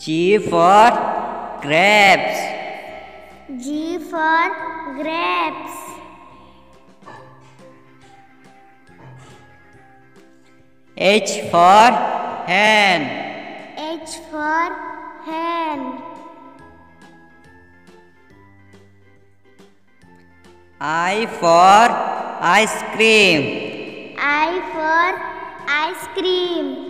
G for grapes. G for grapes. H for hen. H for hen. I for ice cream. I for ice cream.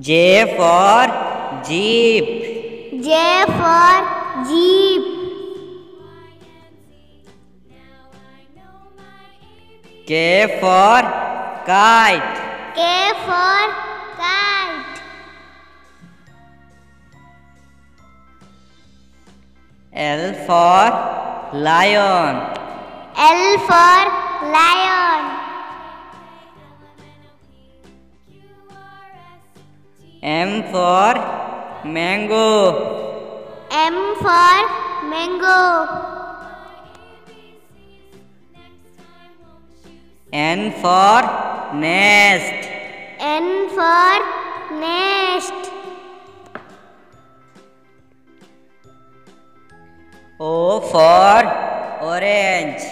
J for jeep. J for jeep. K for kite. K for kite. L for lion. L for lion. M for mango. M for mango. N for nest. N for nest. O for orange.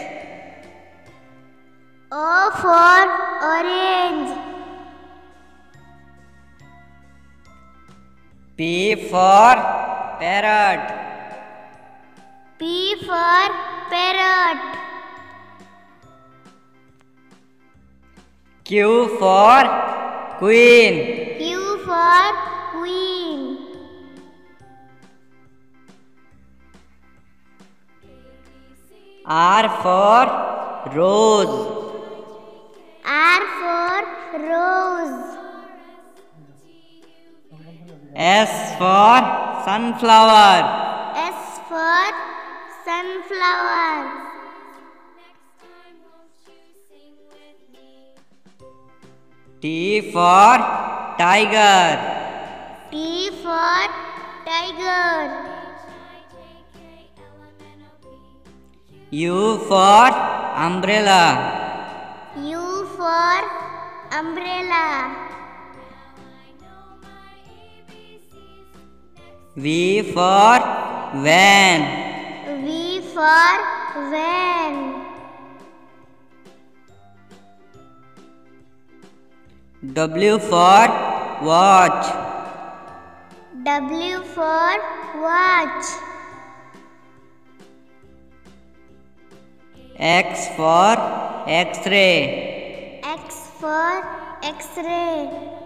O for orange. P for parrot. P for parrot. Q for queen. Q for queen. R for rose. R for rose. S for sunflower. S for sunflower. T for tiger. T for tiger. U for umbrella. U for umbrella. V for van. V for van. W for watch. W for watch. X for X-ray. X for X-ray.